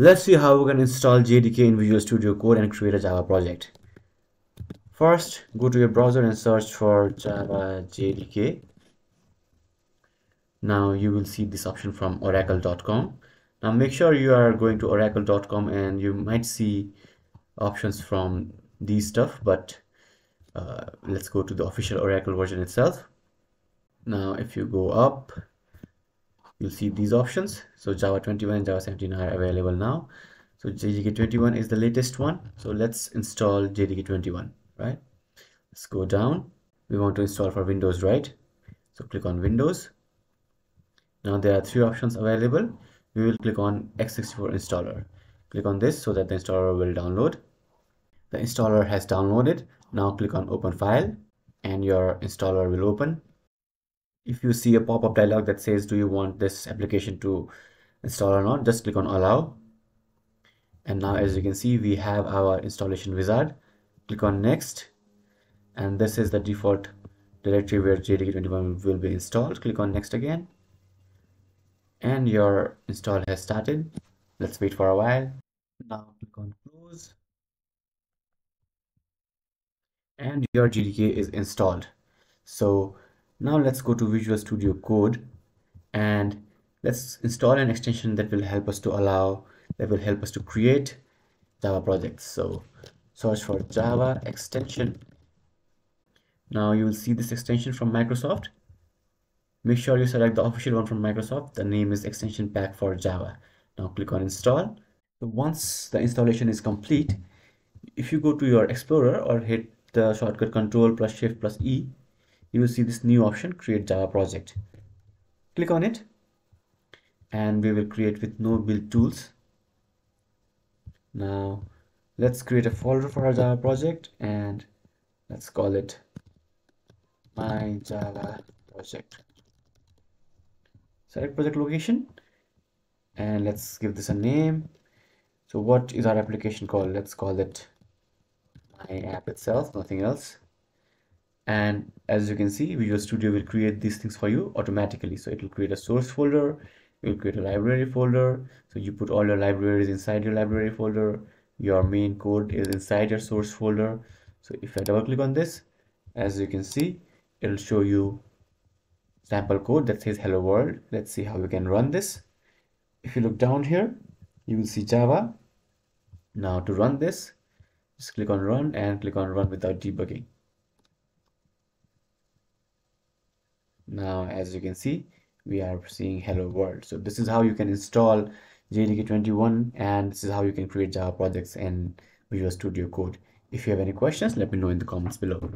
Let's see how we can install JDK in Visual Studio Code and create a Java project. First, go to your browser and search for Java JDK. Now you will see this option from oracle.com. Now make sure you are going to oracle.com and you might see options from these stuff, but uh, let's go to the official Oracle version itself. Now if you go up, you'll see these options. So Java 21 and Java 17 are available now. So JDK 21 is the latest one. So let's install JDK 21 right? Let's go down. We want to install for windows right? So click on windows. Now there are three options available. We will click on x64 installer. Click on this so that the installer will download. The installer has downloaded. Now click on open file and your installer will open if you see a pop-up dialog that says do you want this application to install or not? just click on allow. And now as you can see we have our installation wizard. Click on next. And this is the default directory where JDK21 will be installed. Click on next again. And your install has started. Let's wait for a while. Now click on close. And your JDK is installed. So now let's go to Visual Studio Code and let's install an extension that will help us to allow that will help us to create Java projects so search for Java extension. Now you will see this extension from Microsoft. Make sure you select the official one from Microsoft. The name is extension pack for Java. Now click on install. So once the installation is complete, if you go to your Explorer or hit the shortcut Control plus Shift plus E, you will see this new option, Create Java Project. Click on it. And we will create with no build tools. Now let's create a folder for our java project and let's call it my java project. Select project location and let's give this a name. So what is our application called? Let's call it my app itself nothing else and as you can see visual studio will create these things for you automatically. So it will create a source folder it will create a library folder. So you put all your libraries inside your library folder. Your main code is inside your source folder. So if I double click on this as you can see it'll show you sample code that says hello world let's see how we can run this. If you look down here you will see java. Now to run this just click on run and click on run without debugging now as you can see we are seeing hello world so this is how you can install JDK21 and this is how you can create Java projects in Visual Studio Code. If you have any questions, let me know in the comments below.